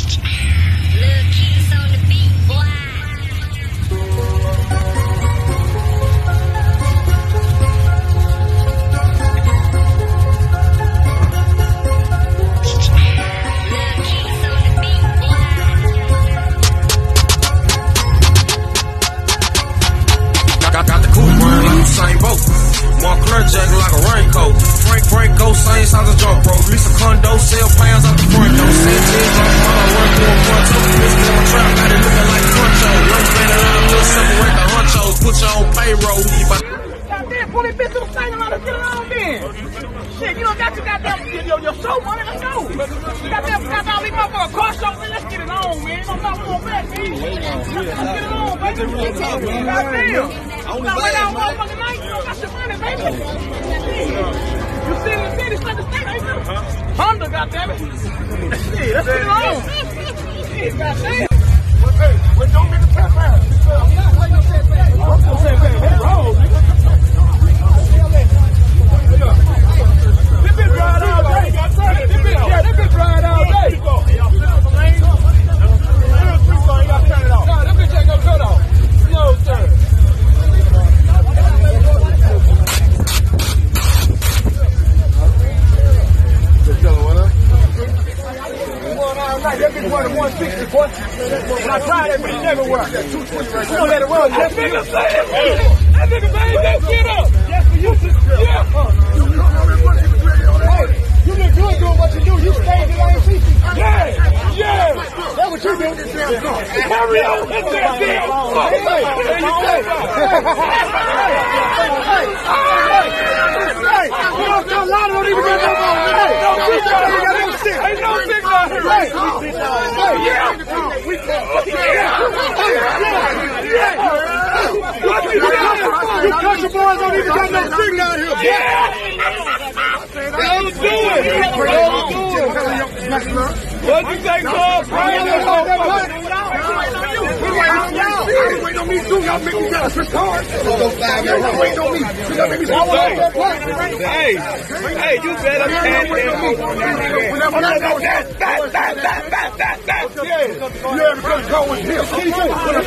Lil the same boat. Moncler jacket like a raincoat. Frank Franco, same size as jump rope. Lisa condo, sell pounds out the front door. Send tears off the front, run through a front toe. Missing in my trap, got it looking like Cruncho. Young man around, little separate the hunchos. Put you on payroll. Leave by Goddamn, pull it bitch to the same amount of get on then. Shit, you don't got your goddamn your, your, your show money, let's go. Goddamn, goddamn, leave motherfucker car show, man, let's get it on, man. Don't talk more back, man. Let's get it on, baby. Now, right now, motherfucking night, you got your money, baby. You sit in the city, stuck the state, ain't you? Honda, goddamn it. Shit, let's get it. Hey, well, don't make a tap out. I'm not waiting on that back. I'm gonna say, baby, hey, roll, nigga. This bitch ride all day. This bitch, yeah, this bitch ride all day. No, this bitch ain't gonna cut off. No, sir. That bitch wanted 160, boy. When I tried it, but it never worked. You don't let it run. That nigga say that. That nigga made that shit up. Yes, for you. Yeah. Hey, you look good doing what you do. You stayed in AMC. Yeah, yeah. That's what you do. That's that damn fuck. Hey, hey, hey, hey, you don't tell a lot of don't even get no more. Hey, no bitch out here. Got no shit. Ain't no bitch out here. Hey, hey, yeah. Yeah, yeah. What you got? You boys don't even got no signal out here. Yeah. Don't do it. Don't do it. What you? Brian, you wait on me too. Y'all make me gotta switch cars. Y'all wait on me. Y'all make me switch cars. Hey, hey, you better cash Wait on me. When I go that, that, that, that, that, that, that. Yeah. You ever come car was here? When a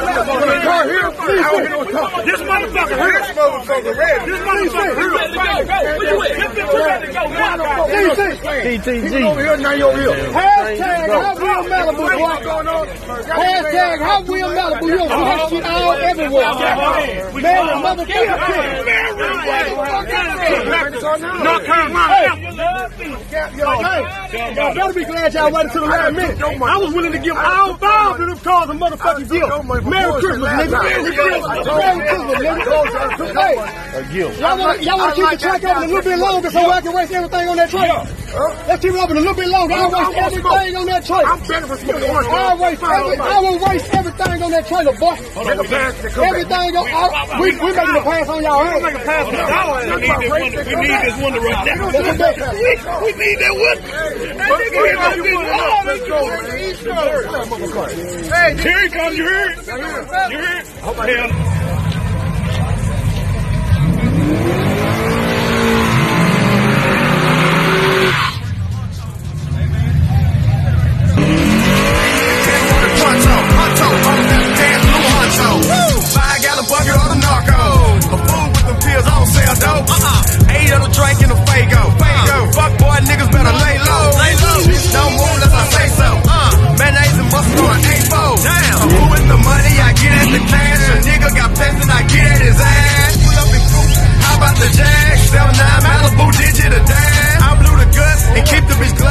car here, I don't hear no car. This motherfucker here. Motherfucker red. This motherfucker here. Where you at? Bitch ready to go. TTG. over here, now you over here. Hashtag Hot Wheel Malibu, boy. Hashtag Hot Wheel Malibu. You'll see that shit all everywhere. Mary motherfucker. North Carolina. Y'all better be glad y'all waited till the last minute. I was willing to give all five of them cars a motherfucking gift. Merry Christmas, nigga. Merry Christmas, nigga. Hey, y'all want to keep the track open a little bit longer so I can waste everything on that trailer. Let's keep it open a little bit longer. I'll waste everything on that trailer. I'm better for smoking I'll waste every, I will waste everything on that trailer, boy. Everything on, I, we we making a pass on y'all. Huh? Make a pass on y'all. We need this one. We need this one to run down. That's a bet. We need that one. That nigga here gonna get all Hey, Here he comes. You hear it? You hear it? Hell, bitch hit a dime. I blew the guts and keep the bitch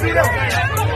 video.